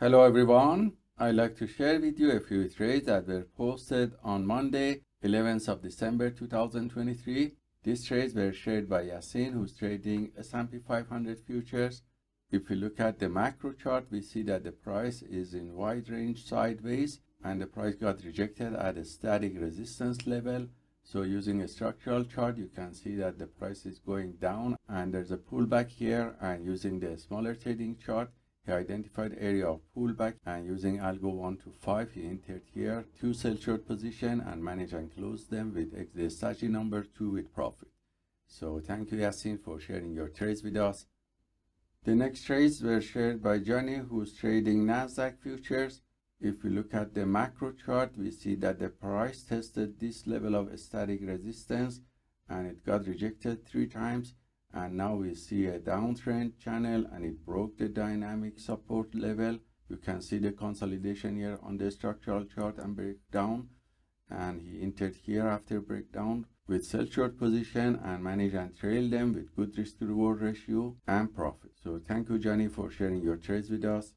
Hello everyone. I'd like to share with you a few trades that were posted on Monday, 11th of December 2023. These trades were shared by Yasin, who's trading S&P 500 futures. If we look at the macro chart, we see that the price is in wide range sideways and the price got rejected at a static resistance level. So using a structural chart, you can see that the price is going down and there's a pullback here and using the smaller trading chart, he identified area of pullback and using algo 1 to 5 he entered here two sell short position and managed and closed them with the strategy number 2 with profit. So thank you Yasin for sharing your trades with us. The next trades were shared by Johnny who's trading Nasdaq futures. If we look at the macro chart we see that the price tested this level of static resistance and it got rejected three times and now we see a downtrend channel and it broke the dynamic support level. You can see the consolidation here on the structural chart and breakdown. And he entered here after breakdown with sell short position and manage and trail them with good risk to reward ratio and profit. So thank you johnny for sharing your trades with us.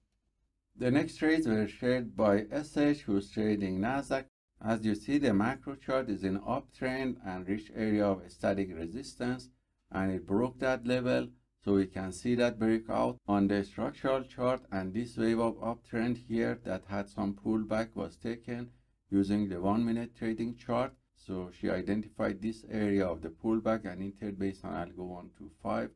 The next trades were shared by sh who's trading nasdaq. As you see the macro chart is in uptrend and reached area of static resistance and it broke that level so we can see that breakout on the structural chart. And this wave of uptrend here that had some pullback was taken using the one minute trading chart. So she identified this area of the pullback and entered based on algo 1 to 5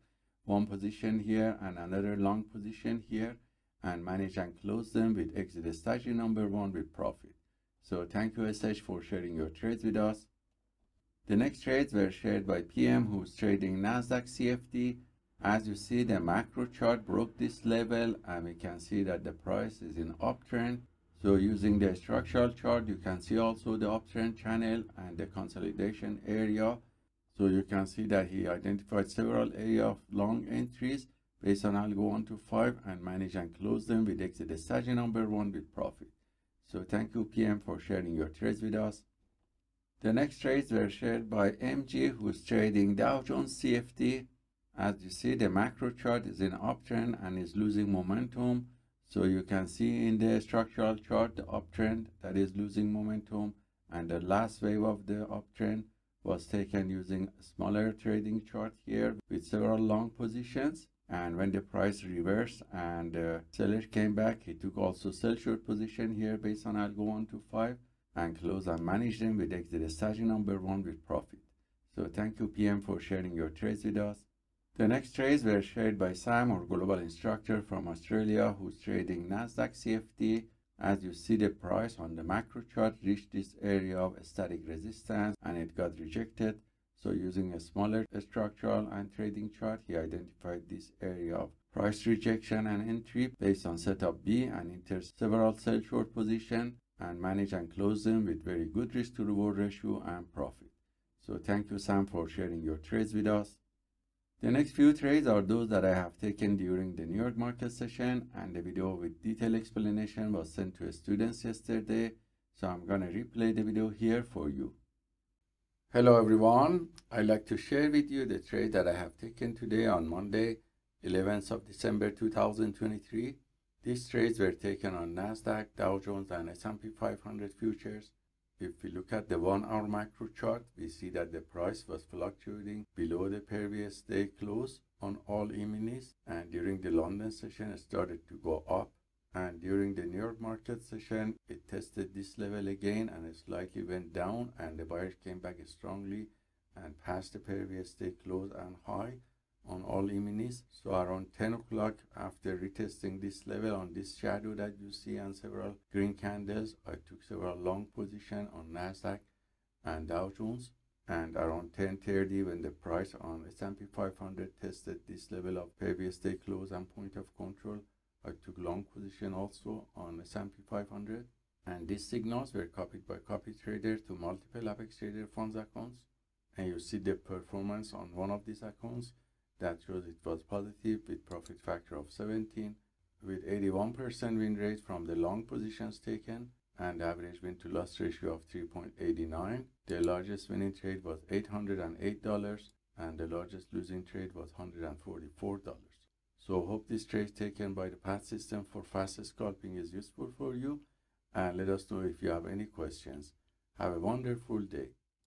one position here and another long position here and manage and close them with exit strategy number one with profit. So thank you sh for sharing your trades with us the next trades were shared by PM who's trading Nasdaq CFD. As you see the macro chart broke this level and we can see that the price is in uptrend. So using the structural chart you can see also the uptrend channel and the consolidation area. So you can see that he identified several area of long entries based on algo 1 to 5 and manage and close them with exit strategy number 1 with profit. So thank you PM for sharing your trades with us. The next trades were shared by MG, who's trading Dow Jones CFD. As you see, the macro chart is in uptrend and is losing momentum. So you can see in the structural chart, the uptrend that is losing momentum. And the last wave of the uptrend was taken using a smaller trading chart here with several long positions. And when the price reversed and the seller came back, he took also sell short position here based on algo 1 to 5 and close and manage them with exit strategy number one with profit. So thank you PM for sharing your trades with us. The next trades were shared by Sam, our global instructor from Australia, who's trading Nasdaq CFD. As you see, the price on the macro chart reached this area of static resistance and it got rejected. So using a smaller structural and trading chart, he identified this area of price rejection and entry based on setup B and enters several sell short position and manage and close them with very good risk to reward ratio and profit. So thank you Sam for sharing your trades with us. The next few trades are those that I have taken during the New York market session and the video with detailed explanation was sent to students yesterday. So I'm gonna replay the video here for you. Hello everyone. I'd like to share with you the trade that I have taken today on Monday, 11th of December 2023 these trades were taken on Nasdaq, Dow Jones, and S&P 500 futures. If we look at the one-hour macro chart, we see that the price was fluctuating below the previous day close on all E-minis, and during the London session, it started to go up. And during the New York market session, it tested this level again and it slightly went down, and the buyers came back strongly and passed the previous day close and high on all E-minis. So around 10 o'clock after retesting this level on this shadow that you see and several green candles, I took several long position on Nasdaq and Dow Jones. And around 10.30 when the price on S&P 500 tested this level of previous day close and point of control, I took long position also on S&P 500. And these signals were copied by copy trader to multiple Apex Trader funds accounts. And you see the performance on one of these accounts that shows it was positive with profit factor of 17 with 81% win rate from the long positions taken and average win to loss ratio of 3.89. The largest winning trade was $808 and the largest losing trade was $144. So hope this trade taken by the PAAT system for fast scalping is useful for you and let us know if you have any questions. Have a wonderful day.